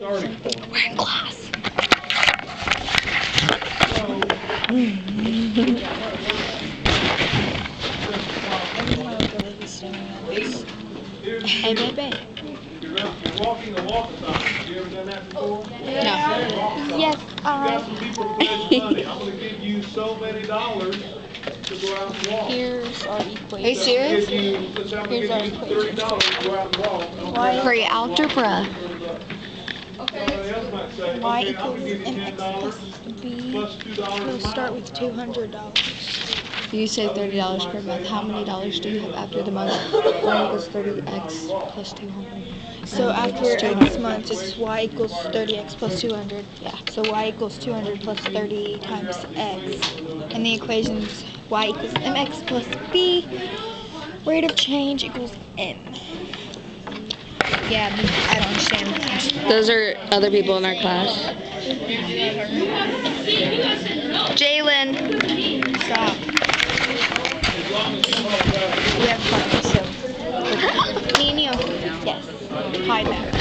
starting point. We're in class. Hey, baby. You're, you're walking the walkathon. Have you ever done that before? No. Yes, You got I. some people who pledge money. I'm gonna give you so many dollars to go out and walk. Here's our Are you serious? Give you, let's say I'm gonna Here's our give you thirty dollars to go out and walk. and I'm Why- gonna- Free algebra. Somebody else might say, Y equals gonna give you ten mx plus b. plus two We'll start with two hundred dollars. You say thirty dollars per month. How many dollars do you have after the month? Y equals thirty x plus two hundred. So Um, after equals x 200. months, it's y equals thirty x plus two hundred. Yeah. So y equals two hundred plus thirty times x. And the equation's y equals mx plus b. Rate of change equals m. Yeah, I don't understand. Those are other people in our class. Jalen. Stop. We have fun, so. Me and you. Yes. Hi, there.